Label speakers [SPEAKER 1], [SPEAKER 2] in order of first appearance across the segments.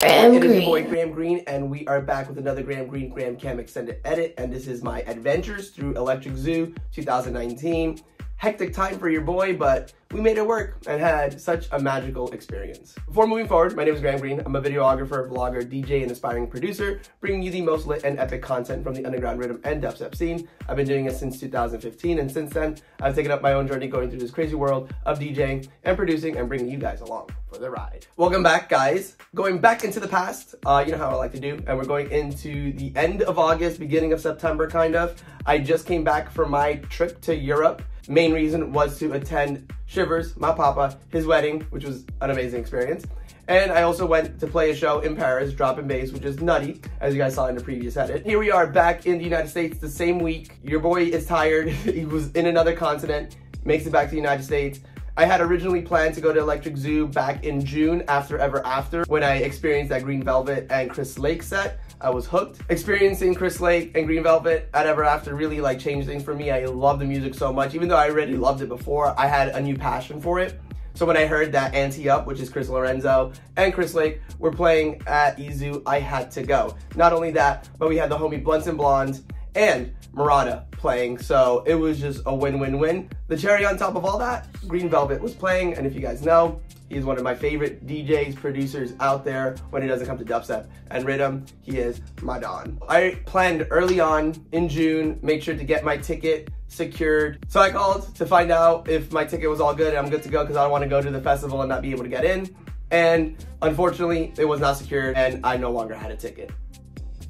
[SPEAKER 1] Graham
[SPEAKER 2] It is
[SPEAKER 1] Green.
[SPEAKER 2] your boy Gram Greene, and we are back with another Gram Greene Gram Cam Extended Edit, and this is my adventures through Electric Zoo 2019. Hectic time for your boy, but we made it work and had such a magical experience. Before moving forward, my name is Gram Greene. I'm a videographer, vlogger, DJ, and aspiring producer, bringing you the most lit and epic content from the underground riddim and dubstep scene. I've been doing it since 2015, and since then, I've taken up my own journey going through this crazy world of DJing and producing and bringing you guys along for the ride. Welcome back, guys. Going back into the past, uh, you know how I like to do, and we're going into the end of August, beginning of September, kind of. I just came back from my trip to Europe. Main reason was to attend Shivers, my papa, his wedding, which was an amazing experience. And I also went to play a show in Paris, Drop and Bass, which is nutty, as you guys saw in the previous edit. Here we are back in the United States the same week. Your boy is tired. he was in another continent, makes it back to the United States. I had originally planned to go to Electric Zoo back in June after Ever After when I experienced that Green Velvet and Chris Lake set. I was hooked. Experiencing Chris Lake and Green Velvet at Ever After really like changed things for me. I love the music so much. Even though I already loved it before, I had a new passion for it. So when I heard that Anti Up, which is Chris Lorenzo and Chris Lake, were playing at EZoo, I had to go. Not only that, but we had the homie Blunts and Blondes and Marauda playing, so it was just a win-win-win. The cherry on top of all that, Green Velvet was playing, and if you guys know, he's one of my favorite DJs, producers out there when it doesn't come to dubstep and riddim. He is my don. I planned early on in June, made sure to get my ticket secured. So I called to find out if my ticket was all good and I'm good to go because I don't want to go to the festival and not be able to get in. And unfortunately, it was not secured and I no longer had a ticket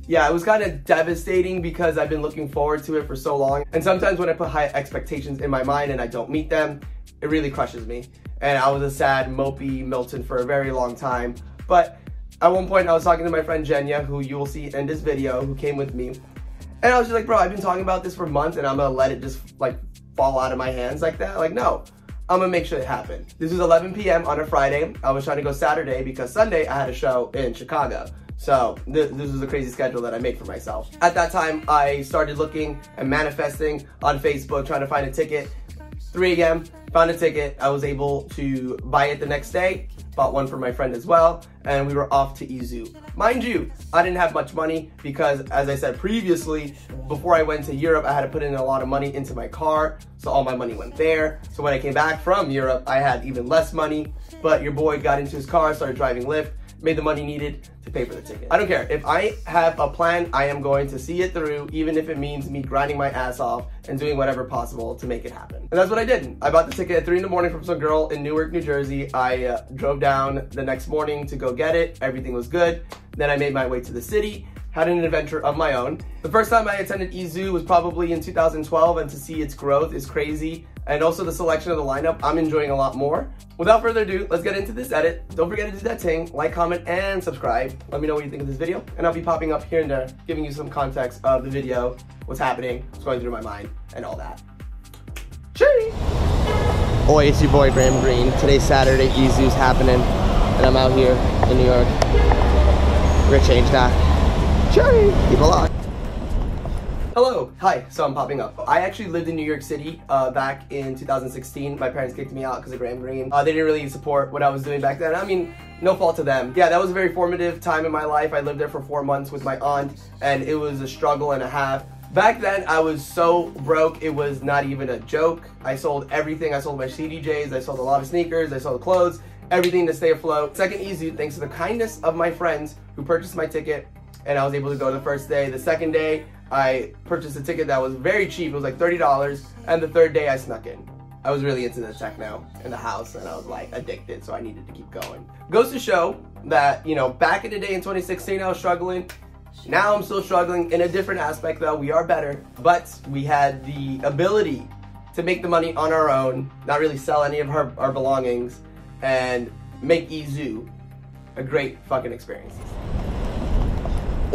[SPEAKER 2] yeah, it was kind of devastating because I've been looking forward to it for so long. And sometimes when I put high expectations in my mind and I don't meet them, it really crushes me. And I was a sad, mopey Milton for a very long time. But at one point, I was talking to my friend Jenya, who you will see in this video, who came with me. And I was just like, bro, I've been talking about this for months and I'm gonna let it just like fall out of my hands like that. Like, no, I'm gonna make sure it happen. This was 11 p.m. on a Friday. I was trying to go Saturday because Sunday I had a show in Chicago. So th this was a crazy schedule that I made for myself. At that time, I started looking and manifesting on Facebook, trying to find a ticket. 3 a.m., found a ticket. I was able to buy it the next day, bought one for my friend as well, and we were off to EZoo. Mind you, I didn't have much money because, as I said previously, before I went to Europe, I had to put in a lot of money into my car, so all my money went there. So when I came back from Europe, I had even less money, but your boy got into his car, started driving Lyft, made the money needed to pay for the ticket. I don't care. If I have a plan, I am going to see it through, even if it means me grinding my ass off and doing whatever possible to make it happen. And that's what I did. I bought the ticket at 3 in the morning from some girl in Newark, New Jersey. I uh, drove down the next morning to go get it. Everything was good. Then I made my way to the city had an adventure of my own. The first time I attended EZoo was probably in 2012 and to see its growth is crazy. And also the selection of the lineup, I'm enjoying a lot more. Without further ado, let's get into this edit. Don't forget to do that thing, like, comment, and subscribe. Let me know what you think of this video. And I'll be popping up here and there, giving you some context of the video, what's happening, what's going through my mind, and all that. Cheers! Oi, it's your boy Gram Greene. Today's Saturday, EZoo's happening, and I'm out here in New York. We're gonna change that. Cherry, keep a lock. Hello, hi, so I'm popping up. I actually lived in New York City uh, back in 2016. My parents kicked me out because of Gram Greene. Uh, they didn't really support what I was doing back then. I mean, no fault to them. Yeah, that was a very formative time in my life. I lived there for four months with my aunt, and it was a struggle and a half. Back then, I was so broke, it was not even a joke. I sold everything. I sold my CDJs, I sold a lot of sneakers, I sold clothes, everything to stay afloat. Second EZoo, thanks to the kindness of my friends who purchased my ticket, and I was able to go the first day. The second day, I purchased a ticket that was very cheap. It was like $30. And the third day I snuck in. I was really into the techno in the house and I was like addicted, so I needed to keep going. Goes to show that, you know, back in the day in 2016, I was struggling. Now I'm still struggling in a different aspect though. We are better, but we had the ability to make the money on our own, not really sell any of our, our belongings, and make EZoo a great fucking experience.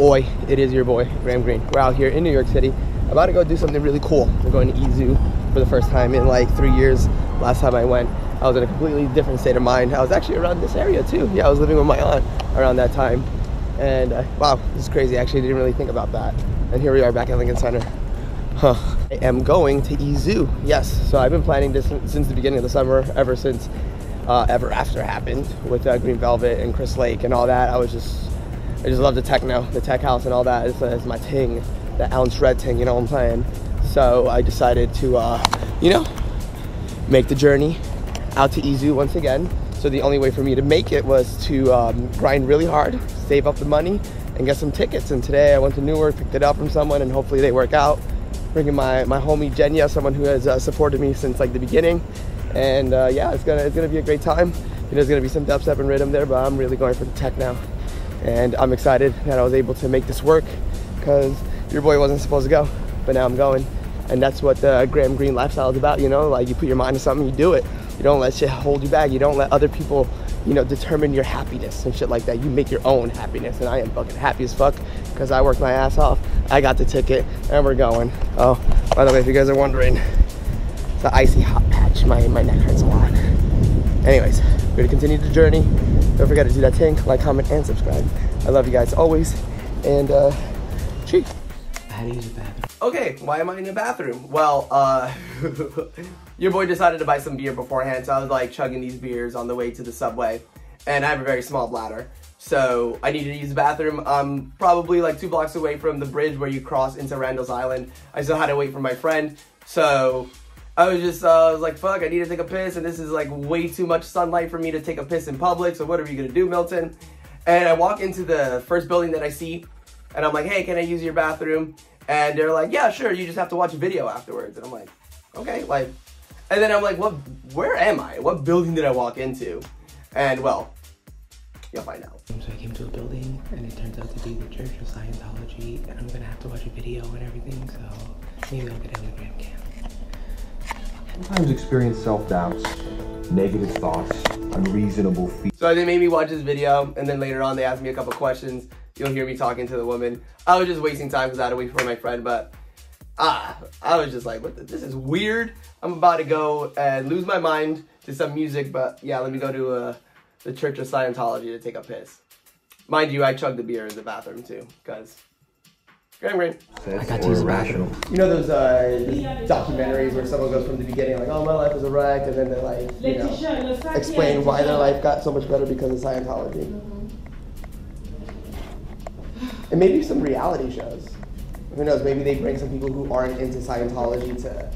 [SPEAKER 2] Oi, it is your boy, Gram Greene. We're out here in New York City, about to go do something really cool. We're going to EZoo for the first time in like three years. Last time I went, I was in a completely different state of mind. I was actually around this area too. Yeah, I was living with my aunt around that time. And uh, wow, this is crazy. I actually didn't really think about that. And here we are back at Lincoln Center. Huh. I am going to EZoo. Yes, so I've been planning this since the beginning of the summer, ever since uh, Ever After happened with uh, Green Velvet and Chris Lake and all that. I was just, I just love the techno, the tech house and all that is, is my thing, the Alan Shred thing, you know what I'm saying? So I decided to, uh, you know, make the journey out to EZoo once again. So the only way for me to make it was to um, grind really hard, save up the money, and get some tickets. And today I went to Newark, picked it up from someone, and hopefully they work out. Bringing my, my homie Jenya, someone who has uh, supported me since like the beginning. And uh, yeah, it's gonna it's gonna be a great time. You know, there's gonna be some dubstep and riddim there, but I'm really going for the techno. And I'm excited that I was able to make this work because your boy wasn't supposed to go, but now I'm going. And that's what the Gram Greene lifestyle is about, you know? Like you put your mind to something, you do it. You don't let shit hold you back. You don't let other people, you know, determine your happiness and shit like that. You make your own happiness. And I am fucking happy as fuck because I worked my ass off. I got the ticket and we're going. Oh, by the way, if you guys are wondering, it's an icy hot patch. My, my neck hurts a lot. Anyways, we're gonna continue the journey. Don't forget to do that thing, like, comment, and subscribe. I love you guys always. And uh, cheers.
[SPEAKER 1] How to use a bathroom.
[SPEAKER 2] Okay, why am I in the bathroom? Well, uh, your boy decided to buy some beer beforehand, so I was like chugging these beers on the way to the subway. And I have a very small bladder, so I needed to use the bathroom. I'm probably like two blocks away from the bridge where you cross into Randall's Island. I still had to wait for my friend, so I was just, uh, I was like, fuck, I need to take a piss, and this is like way too much sunlight for me to take a piss in public, so what are you gonna do, Milton? And I walk into the first building that I see, and I'm like, hey, can I use your bathroom? And they're like, yeah, sure, you just have to watch a video afterwards. And I'm like, okay, like, and then I'm like, what, where am I? What building did I walk into? And well, you'll find out.
[SPEAKER 1] So I came to a building and it turns out to be the Church of Scientology and I'm gonna have to watch a video and everything, so maybe I'll get gram cam.
[SPEAKER 3] Sometimes experience self-doubts, negative thoughts, unreasonable feelings.
[SPEAKER 2] So they made me watch this video, and then later on they asked me a couple questions. You'll hear me talking to the woman. I was just wasting time because I had to wait for my friend, but ah, I was just like, what the, this is weird. I'm about to go and lose my mind to some music, but yeah, let me go to uh, the Church of Scientology to take a piss. Mind you, I chugged the beer in the bathroom too, because Gram Greene.
[SPEAKER 1] I got to
[SPEAKER 3] or
[SPEAKER 1] use the
[SPEAKER 3] irrational.
[SPEAKER 2] You know those uh, documentaries where someone goes from the beginning like, oh, my life was a wreck, and then they like, you know, explain why their life got so much better because of Scientology. And maybe some reality shows. Who knows? Maybe they bring some people who aren't into Scientology to,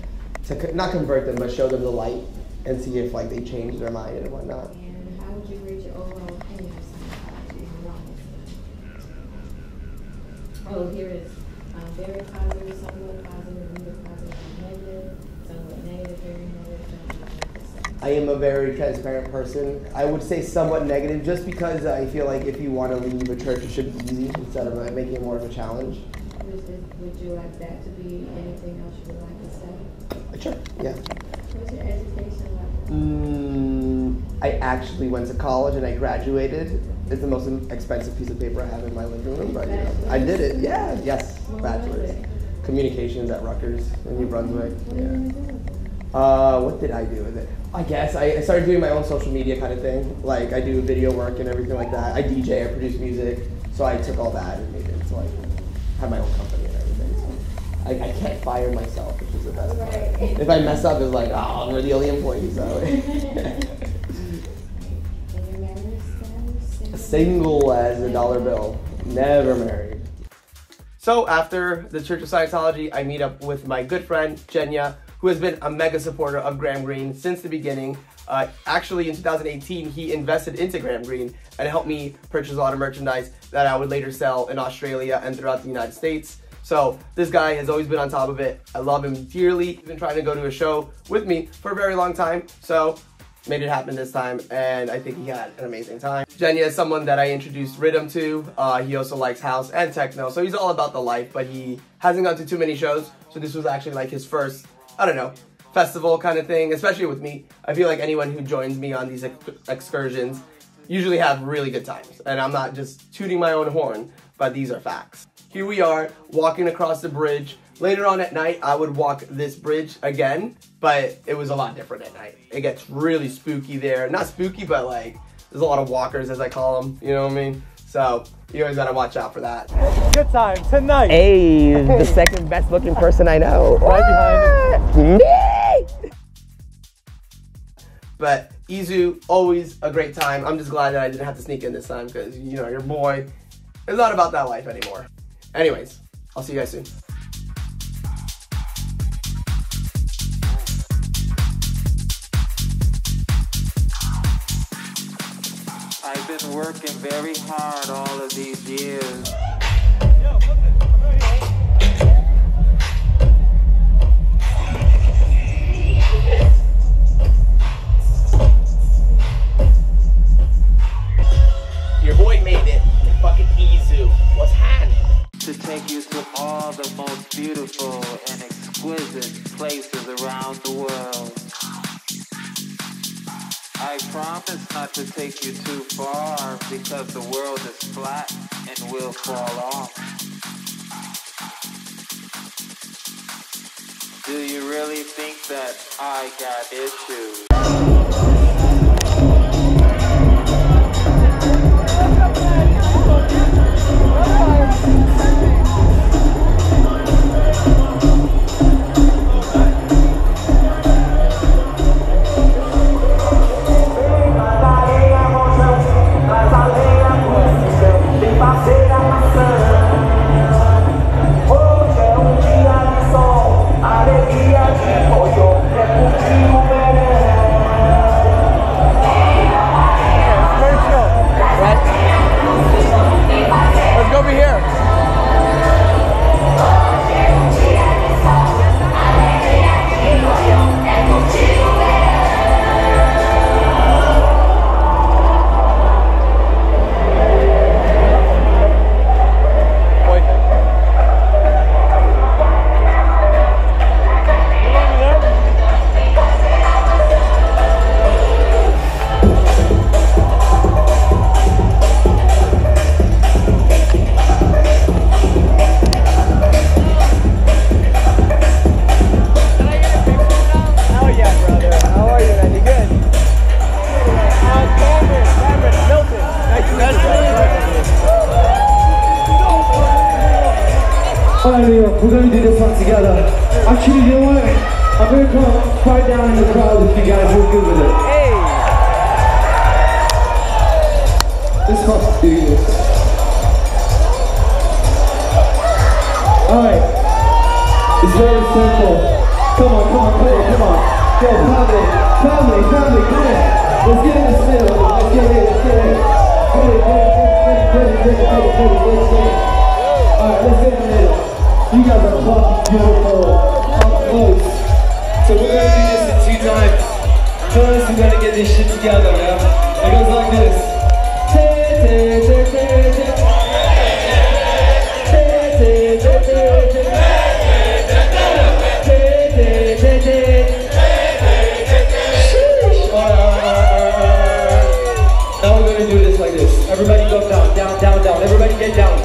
[SPEAKER 2] to co- not convert them, but show them the light and see if like they change their mind and whatnot.
[SPEAKER 4] And how would you rate your overall opinion of Scientology? Oh, here is um, very positive, somewhat positive, neither positive, nor negative, somewhat negative, very negative,
[SPEAKER 2] I am a very transparent person. I would say somewhat negative, just because I feel like if you want to leave a church, it should be easy instead of like, making it more of a challenge.
[SPEAKER 4] Would, would you like that to be anything else you would like to say?
[SPEAKER 2] Sure. Yeah.
[SPEAKER 4] What's your education?
[SPEAKER 2] Mm, I actually went to college and I graduated. It's the most expensive piece of paper I have in my living room, but you know, I did it. Yeah, yes, bachelor's. Communications at Rutgers in New Brunswick. Yeah. Uh, what did I do with it? I guess I, I started doing my own social media kind of thing. Like I do video work and everything like that. I DJ, I produce music. So I took all that and made it so I have my own company and everything. So I, I can't fire myself, is the best.
[SPEAKER 4] Right.
[SPEAKER 2] If I mess up, it's like, oh, we're the only
[SPEAKER 4] employees.
[SPEAKER 2] Single as a dollar bill, never married. So after the Church of Scientology, I meet up with my good friend Jenya, who has been a mega supporter of Gram Greene since the beginning. Uh, actually, in 2018, he invested into Gram Greene and helped me purchase a lot of merchandise that I would later sell in Australia and throughout the United States. So this guy has always been on top of it. I love him dearly. He's been trying to go to a show with me for a very long time. So made it happen this time, and I think he had an amazing time. Jenya is someone that I introduced riddim to. Uh, he also likes house and techno, so he's all about the life, but he hasn't gone to too many shows, so this was actually like his first, I don't know, festival kind of thing, especially with me. I feel like anyone who joins me on these ex- excursions usually have really good times, and I'm not just tooting my own horn, but these are facts here we are walking across the bridge. Later on at night, I would walk this bridge again, but it was a lot different at night. It gets really spooky there. Not spooky, but like, there's a lot of walkers as I call them, you know what I mean? So you always gotta watch out for that.
[SPEAKER 5] Good time tonight.
[SPEAKER 2] Hey, the second best looking person I know.
[SPEAKER 5] Right behind
[SPEAKER 2] me. Hmm? But EZoo, always a great time. I'm just glad that I didn't have to sneak in this time because, you know, your boy is not about that life anymore. Anyways, I'll see you guys soon.
[SPEAKER 5] I've been working very hard all of these years.
[SPEAKER 2] Your boy made it. Fucking EZoo. What's happening?
[SPEAKER 5] to take you to all the most beautiful and exquisite places around the world. I promise not to take you too far because the world is flat and will fall off. Do you really think that I got issues?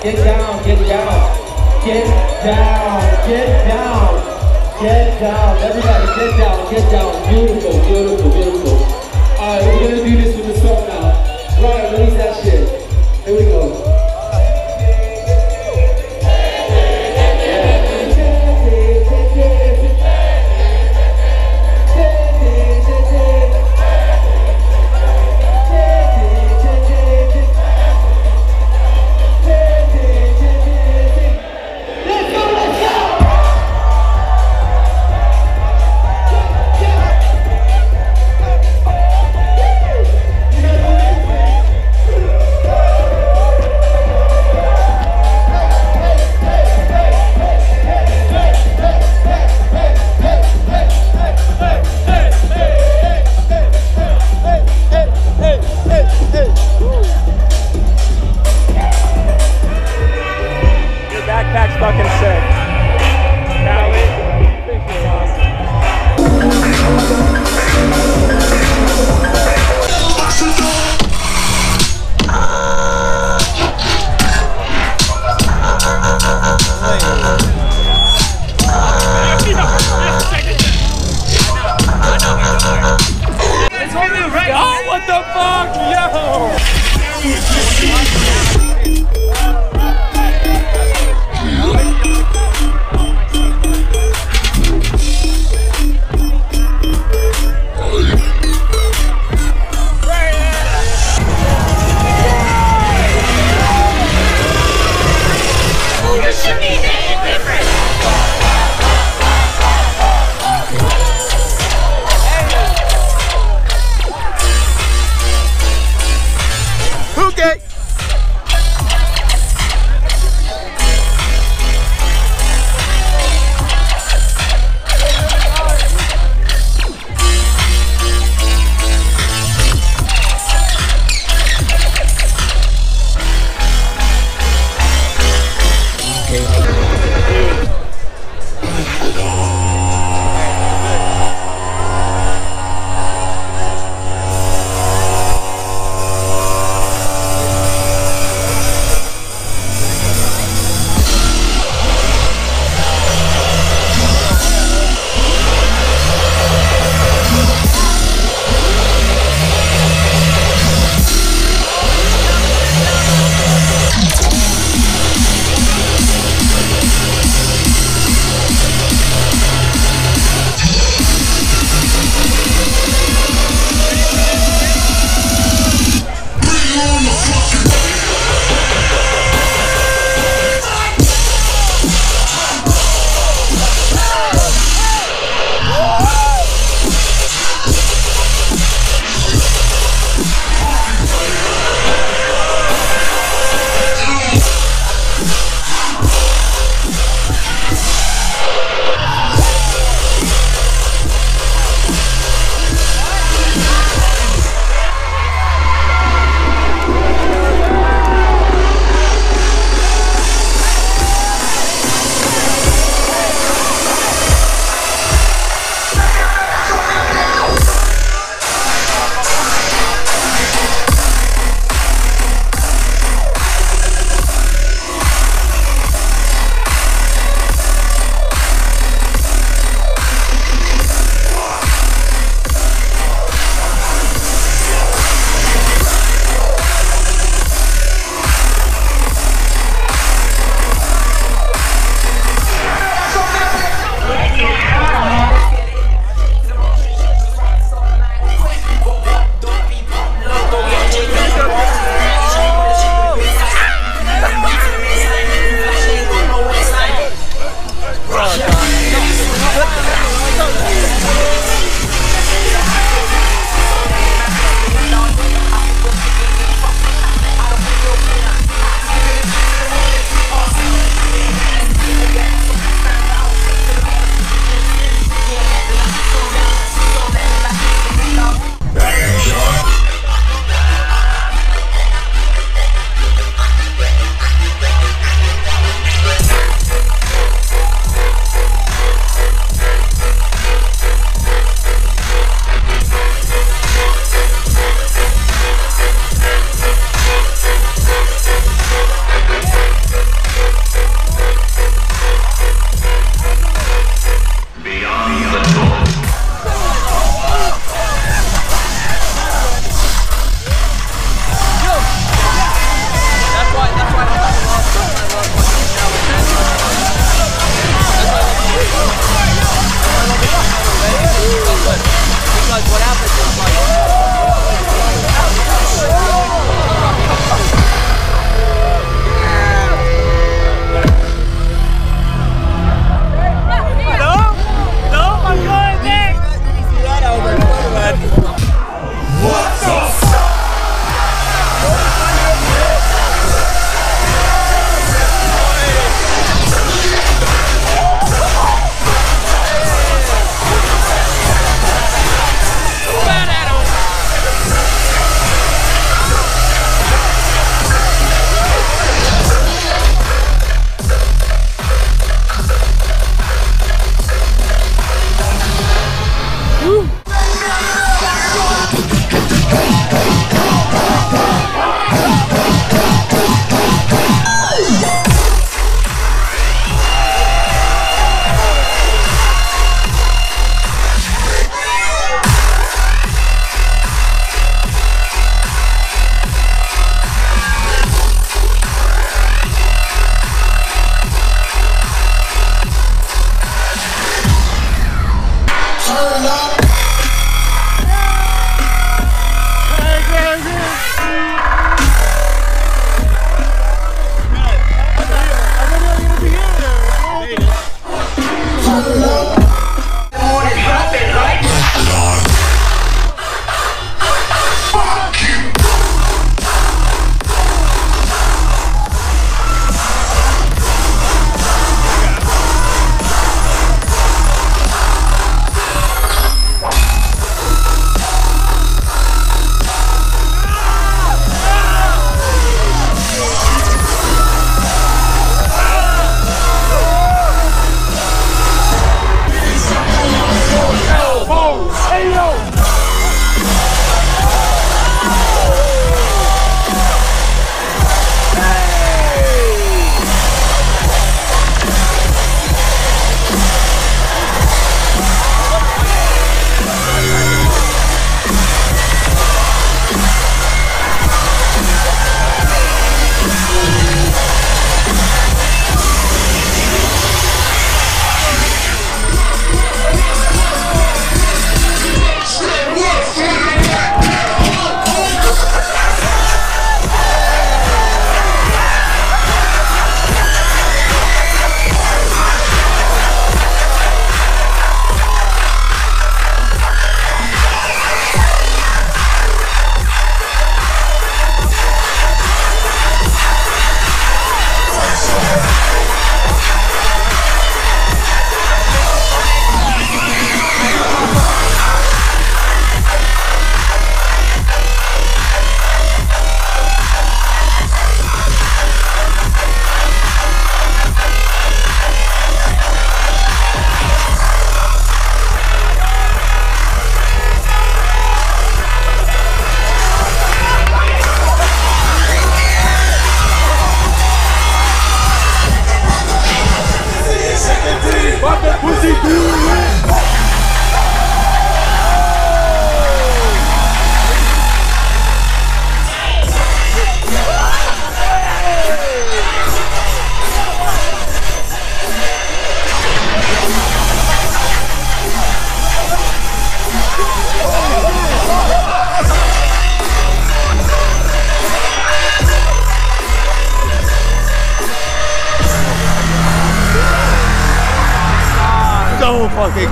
[SPEAKER 6] Get down, get down. Get down, get down. Get down. Everybody get down, get down. Beautiful, beautiful, beautiful.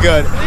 [SPEAKER 6] We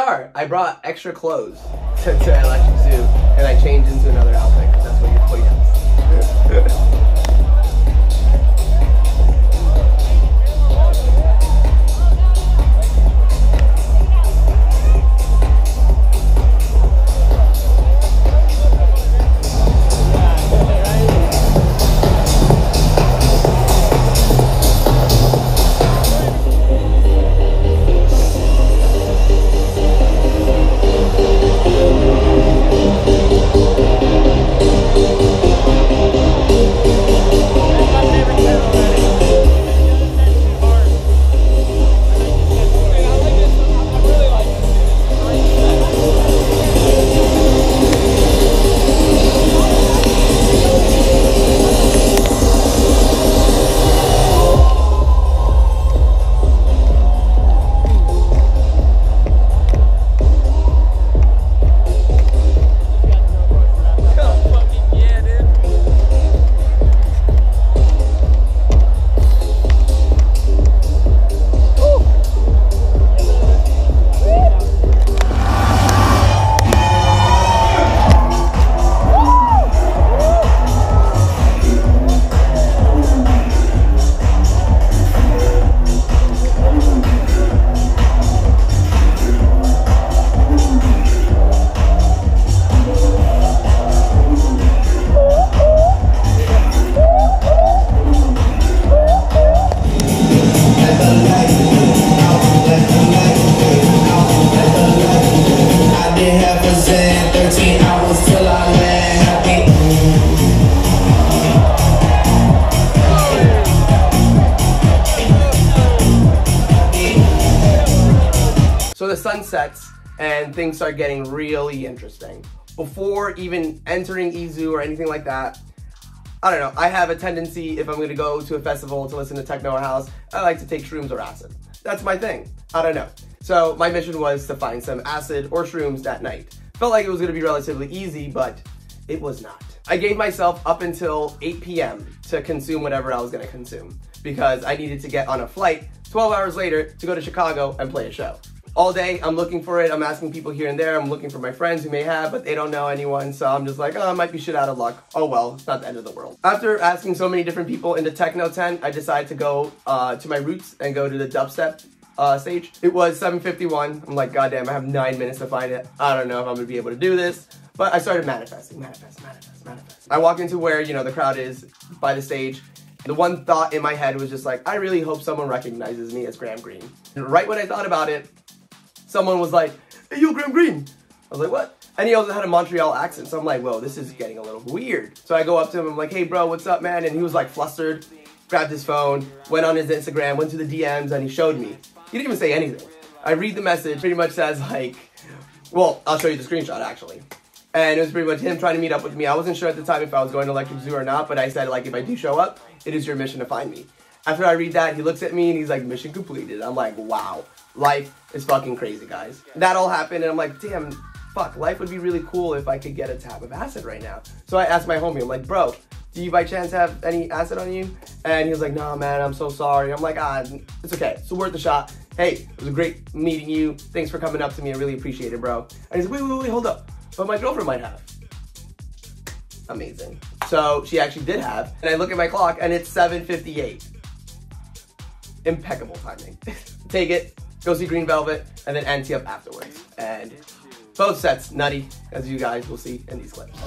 [SPEAKER 2] are. I brought extra clothes to, to Electric Zoo, and I changed into another outfit. That's what your boy does. Before even entering EZoo or anything like that, I don't know. I have a tendency if I'm going to go to a festival to listen to techno or house, I like to take shrooms or acid. That's my thing. I don't know. So my mission was to find some acid or shrooms that night. Felt like it was going to be relatively easy, but it was not. I gave myself up until 8 p.m. to consume whatever I was going to consume because I needed to get on a flight 12 hours later to go to Chicago and play a show. All day I'm looking for it. I'm asking people here and there. I'm looking for my friends who may have, but they don't know anyone. So I'm just like, oh, I might be shit out of luck. Oh well, it's not the end of the world. After asking so many different people in the techno tent, I decided to go uh, to my roots and go to the dubstep uh, stage. It was 7.51. I'm like, goddamn, I have nine minutes to find it. I don't know if I'm gonna be able to do this. But I started manifesting, manifest, manifest, manifest. I walk into where, you know, the crowd is by the stage. The one thought in my head was just like, I really hope someone recognizes me as Gram Greene. And right when I thought about it, someone was like, hey, yo, Gram Greene. I was like, what? And he also had a Montreal accent. So I'm like, whoa, this is getting a little weird. So I go up to him, I'm like, hey, bro, what's up, man? And he was like flustered, grabbed his phone, went on his Instagram, went to the DMs, and he showed me. He didn't even say anything. I read the message, pretty much says like, well, I'll show you the screenshot actually. And it was pretty much him trying to meet up with me. I wasn't sure at the time if I was going to Electric Zoo or not, but I said like, if I do show up, it is your mission to find me. After I read that, he looks at me and he's like, mission completed. I'm like, wow, life is fucking crazy, guys. That all happened and I'm like, damn, fuck, life would be really cool if I could get a tab of acid right now. So I asked my homie, I'm like, bro, do you by chance have any acid on you? And he was like, nah, man, I'm so sorry. I'm like, ah, it's okay. It's worth the shot. Hey, it was a great meeting you. Thanks for coming up to me. I really appreciate it, bro. And he's like, wait, wait, wait, hold up. But my girlfriend might have. Amazing. So she actually did have. And I look at my clock and it's 7.58. Impeccable timing. Take it, go see Green Velvet, and then Anti Up afterwards. And both sets nutty, as you guys will see in these clips.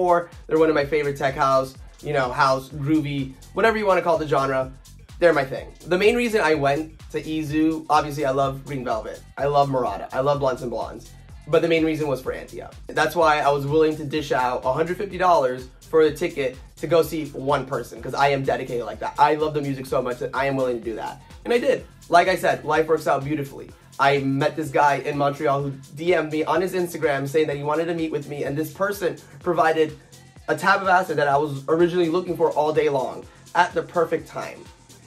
[SPEAKER 2] Before. They're one of my favorite tech house, you know, house, groovy, whatever you want to call the genre. They're my thing. The main reason I went to EZoo, obviously I love Green Velvet. I love Marauda. I love Blunts and Blondes. But the main reason was for Anti-Up. That's why I was willing to dish out $150 for a ticket to go see one person because I am dedicated like that. I love the music so much that I am willing to do that. And I did. Like I said, life works out beautifully. I met this guy in Montreal who DM'd me on his Instagram saying that he wanted to meet with me, and this person provided a tab of acid that I was originally looking for all day long at the perfect time.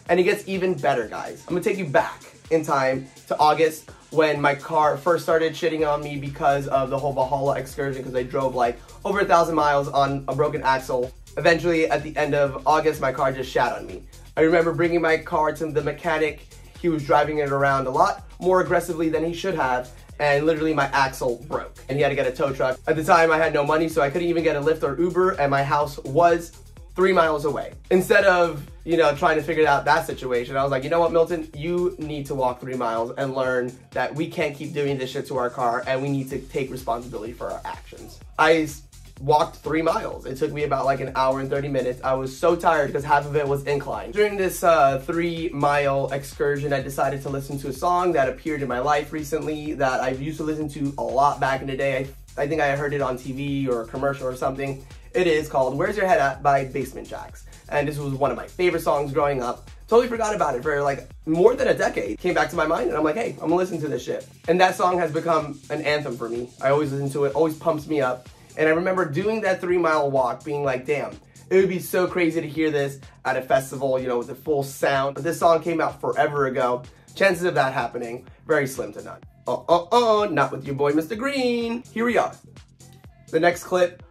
[SPEAKER 2] And it gets even better, guys. I'm gonna take you back in time to August when my car first started shitting on me because of the whole Valhalla excursion because I drove like over a thousand miles on a broken axle. Eventually, at the end of August, my car just shat on me. I remember bringing my car to the mechanic. He was driving it around a lot more aggressively than he should have, and literally my axle broke. And he had to get a tow truck. At the time, I had no money, so I couldn't even get a Lyft or Uber, and my house was three miles away. Instead of, you know, trying to figure out that situation, I was like, you know what, Milton, you need to walk three miles and learn that we can't keep doing this shit to our car and we need to take responsibility for our actions. I walked three miles. It took me about like an hour and 30 minutes. I was so tired because half of it was incline. During this uh, three mile excursion, I decided to listen to a song that appeared in my life recently that I used to listen to a lot back in the day. I, I think I heard it on TV or a commercial or something. It is called Where's Your Head At by Basement Jaxx. And this was one of my favorite songs growing up. Totally forgot about it for like more than a decade. Came back to my mind and I'm like, hey, I'm gonna listen to this shit. And that song has become an anthem for me. I always listen to it, always pumps me up. And I remember doing that three mile walk being like, damn, it would be so crazy to hear this at a festival, you know, with the full sound. But this song came out forever ago. Chances of that happening, very slim to none. Oh, oh, oh, not with your boy, Mr. Green. Here we are. The next clip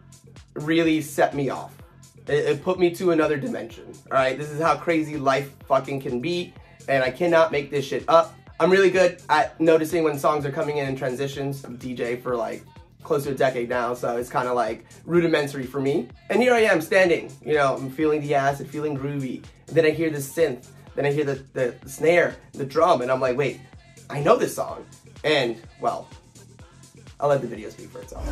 [SPEAKER 2] really set me off. It, it put me to another dimension. All right, this is how crazy life fucking can be, and I cannot make this shit up. I'm really good at noticing when songs are coming in in transitions. I'm DJ for like close to a decade now, so it's kind of like rudimentary for me. And here I am standing, you know, I'm feeling the acid, feeling groovy. And then I hear the synth, then I hear the, the snare, the drum, and I'm like, wait, I know this song. And, well, I'll let the video speak for itself.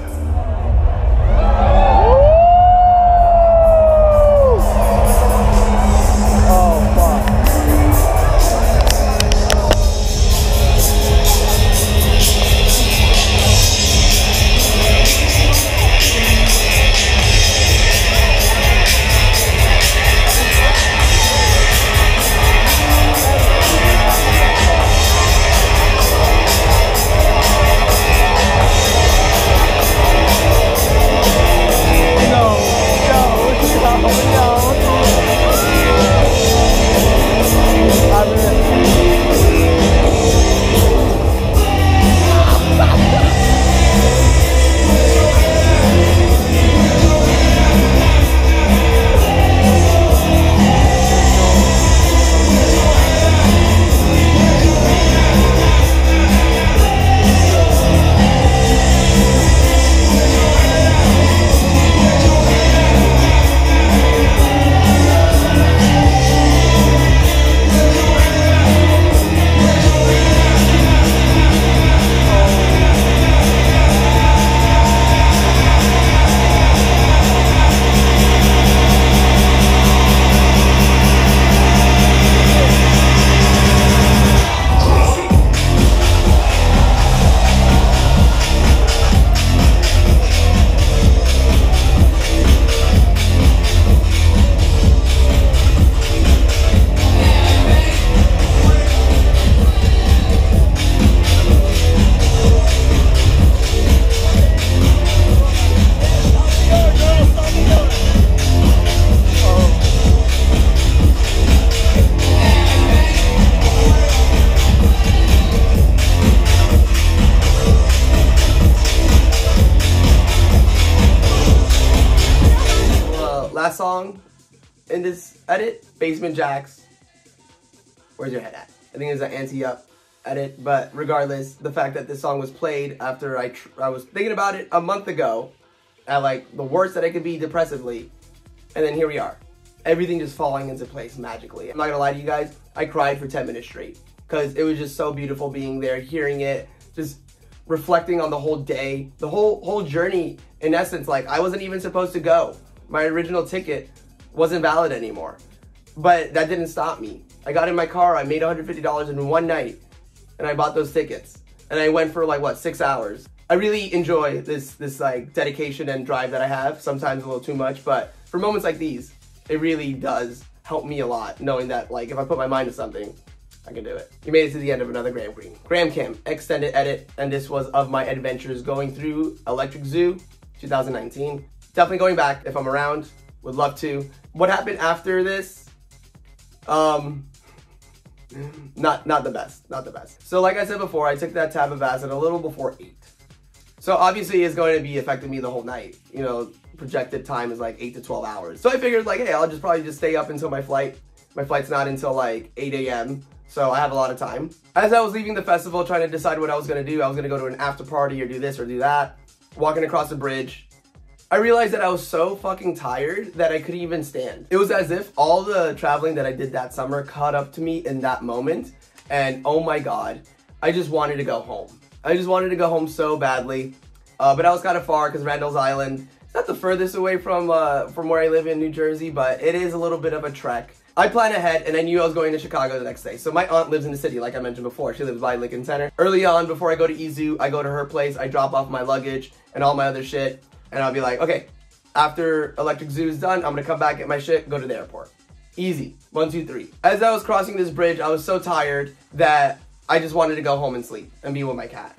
[SPEAKER 2] Where's your head at? I think there's an anti-up edit, but regardless, the fact that this song was played after I tr- I was thinking about it a month ago, at like the worst that I could be depressively, and then here we are, everything just falling into place magically. I'm not gonna lie to you guys, I cried for 10 minutes straight because it was just so beautiful being there, hearing it, just reflecting on the whole day, the whole whole journey. In essence, like I wasn't even supposed to go. My original ticket wasn't valid anymore, but that didn't stop me. I got in my car, I made $150 in one night, and I bought those tickets. And I went for like what six hours. I really enjoy this this like dedication and drive that I have. Sometimes a little too much, but for moments like these, it really does help me a lot. Knowing that like if I put my mind to something, I can do it. You made it to the end of another Gram Greene. Gram Cam extended edit, and this was of my adventures going through Electric Zoo 2019. Definitely going back if I'm around. Would love to. What happened after this? Um, Mm-hmm. not not the best. Not the best. So like I said before, I took that tab of acid a little before eight. So obviously it's going to be affecting me the whole night. You know, projected time is like eight to 12 hours. So I figured like, hey, I'll just probably just stay up until my flight. My flight's not until like 8 a.m. So I have a lot of time. As I was leaving the festival trying to decide what I was gonna do, I was gonna go to an after party or do this or do that. Walking across the bridge, I realized that I was so fucking tired that I couldn't even stand. It was as if all the traveling that I did that summer caught up to me in that moment. And oh my God, I just wanted to go home. I just wanted to go home so badly. Uh, but I was kind of far because Randall's Island, it's not the furthest away from, uh, from where I live in New Jersey, but it is a little bit of a trek. I planned ahead and I knew I was going to Chicago the next day. So my aunt lives in the city, like I mentioned before. She lives by Lincoln Center. Early on, before I go to EZoo, I go to her place, I drop off my luggage and all my other shit. And I'll be like, okay, after Electric Zoo is done, I'm gonna come back, get my shit, go to the airport. Easy. One, two, three. As I was crossing this bridge, I was so tired that I just wanted to go home and sleep and be with my cat.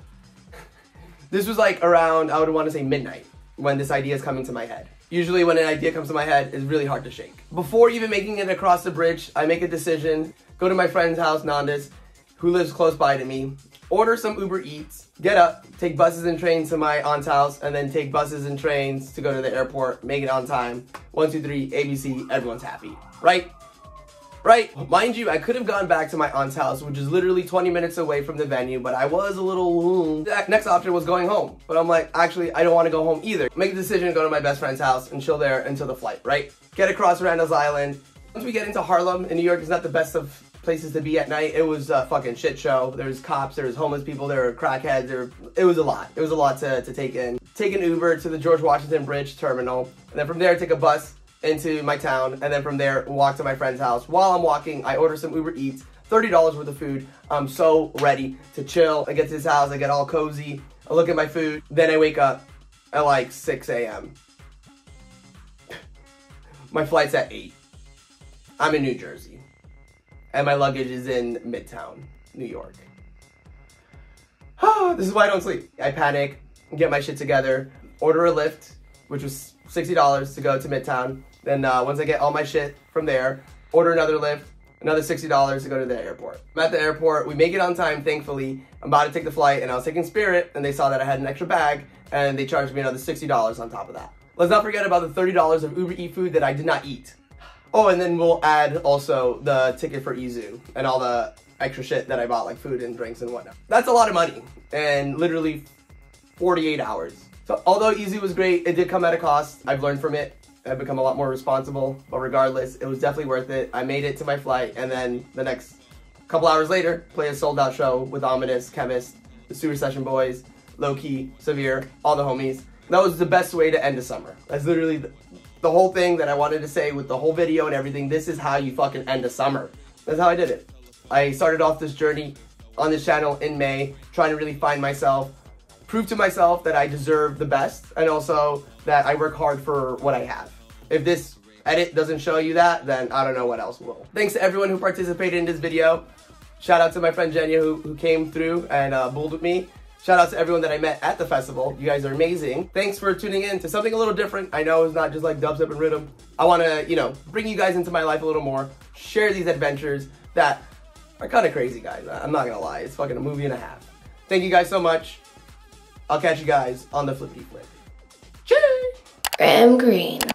[SPEAKER 2] this was like around, I would want to say midnight when this idea is coming to my head. Usually when an idea comes to my head, it's really hard to shake. Before even making it across the bridge, I make a decision, go to my friend's house, Nandis, who lives close by to me, order some Uber Eats, get up, take buses and trains to my aunt's house, and then take buses and trains to go to the airport, make it on time. One, two, three, ABC, everyone's happy, right? Right? Mind you, I could have gone back to my aunt's house, which is literally 20 minutes away from the venue, but I was a little... Next option was going home. But I'm like, actually, I don't want to go home either. Make a decision to go to my best friend's house and chill there until the flight, right? Get across Randall's Island. Once we get into Harlem in New York, is not the best of places to be at night. It was a fucking shit show. There was cops, there was homeless people, there were crackheads, there it was a lot. It was a lot to, to take in. Take an Uber to the George Washington Bridge terminal, and then from there take a bus into my town, and then from there walk to my friend's house. While I'm walking, I order some Uber Eats, $30 worth of food. I'm so ready to chill. I get to his house, I get all cozy, I look at my food, then I wake up at like 6 a.m. my flight's at 8. I'm in New Jersey and my luggage is in Midtown, New York. this is why I don't sleep. I panic, get my shit together, order a Lyft, which was $60 to go to Midtown. Then uh, once I get all my shit from there, order another Lyft, another $60 to go to the airport. I'm at the airport, we make it on time, thankfully. I'm about to take the flight and I was taking Spirit and they saw that I had an extra bag and they charged me another $60 on top of that. Let's not forget about the $30 of Uber Eat food that I did not eat. Oh, and then we'll add also the ticket for EZoo and all the extra shit that I bought, like food and drinks and whatnot. That's a lot of money, and literally 48 hours. So although EZoo was great, it did come at a cost. I've learned from it. I've become a lot more responsible, but regardless, it was definitely worth it. I made it to my flight, and then the next couple hours later, play a sold out show with Ominous, Chemist, the Sewer Session Boys, Low Key, Severe, all the homies. That was the best way to end a summer. That's literally the, the whole thing that I wanted to say with the whole video and everything. This is how you fucking end a summer. That's how I did it. I started off this journey on this channel in May, trying to really find myself, prove to myself that I deserve the best, and also that I work hard for what I have. If this edit doesn't show you that, then I don't know what else will. Thanks to everyone who participated in this video. Shout out to my friend Jenya who, who came through and uh, bulled with me. Shout out to everyone that I met at the festival. You guys are amazing. Thanks for tuning in to something a little different. I know it's not just like dubstep and riddim. I want to, you know, bring you guys into my life a little more, share these adventures that are kind of crazy, guys. I'm not going to lie. It's fucking a movie and a half. Thank you guys so much. I'll catch you guys on the flippity flip. Cheers!
[SPEAKER 7] Gram Greene.